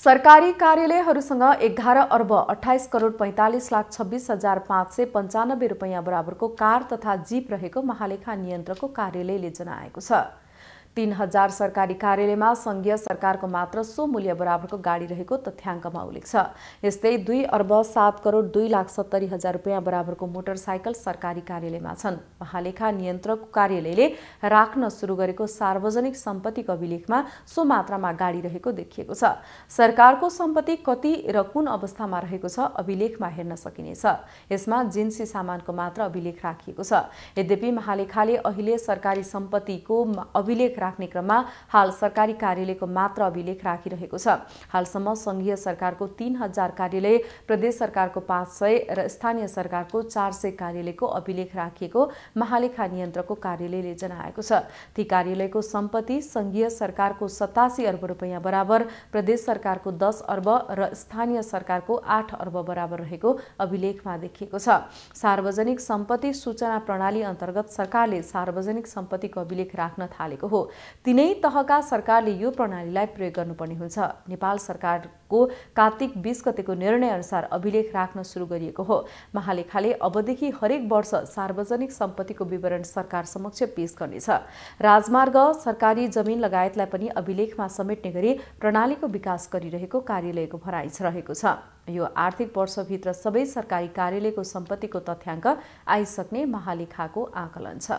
सरकारी कार्यालयहरूसँग एघार अर्ब अठाइस करोड पैँतालिस लाख छब्बिस हजार पाँच सय पन्चानब्बे रुपियाँ बराबरको कार तथा जीप रहेको महालेखा नियन्त्रकको कार्यालयले जनाएको छ। तीन हजार सरकारी कार्यालयमा संघीय सरकारको मात्र सो मूल्य बराबरको गाडी रहेको तथ्याङ्कमा उल्लेख छ। यस्तै दुई अर्ब सात करोड दुई लाख सत्तरी हजार रुपियाँ बराबरको मोटरसाइकल सरकारी कार्यालयमा छन्। महालेखा नियन्त्रक कार्यालयले राख्न सुरु गरेको सार्वजनिक सम्पत्तिको अभिलेखमा सो मात्रामा गाडी रहेको देखिएको छ। सरकारको सम्पत्ति कति र कुन अवस्थामा रहेको छ अभिलेखमा हेर्न सकिनेछ। यसमा जिन्सी सामानको मात्र अभिलेख राखिएको छ। यद्यपि महालेखाले अहिले सरकारी सम्पत्तिको अभिलेख राख्ने क्रममा हाल सरकारी कार्यालयको मात्र अभिलेख राखिरहेको छ। हालसम्म संघीय सरकारको तीन हजार कार्यालय प्रदेश सरकारको पाँच सय र स्थानीय सरकारको चार सय कार्यालयको अभिलेख राखिएको महालेखा नियन्त्रकको कार्यालयले जनाएको छ। ती कार्यालयको सम्पत्ति संघीय सरकारको सतासी अर्ब रुपियाँ बराबर प्रदेश सरकारको दस अर्ब र स्थानीय सरकारको आठ अर्ब बराबर रहेको अभिलेखमा देखिएको छ। सार्वजनिक सम्पत्ति सूचना प्रणाली अन्तर्गत सरकारले सार्वजनिक सम्पत्तिको अभिलेख राख्न थालेको हो। तिनै तहका सरकारले यो प्रणालीलाई प्रयोग गर्नुपर्ने हुन्छ। नेपाल सरकारको कार्तिक बिस गतेको निर्णय अनुसार अभिलेख राख्न सुरु गरिएको हो। महालेखाले अबदेखि हरेक वर्ष सार्वजनिक सम्पत्तिको विवरण सरकार समक्ष पेश गर्नेछ। राजमार्ग सरकारी जमिन लगायतलाई पनि अभिलेखमा समेट्ने गरी प्रणालीको विकास गरिरहेको कार्यालयको भनाइ रहेको छ। यो आर्थिक वर्षभित्र सबै सरकारी कार्यालयको सम्पत्तिको तथ्याङ्क आइसक्ने महालेखाको आकलन छ।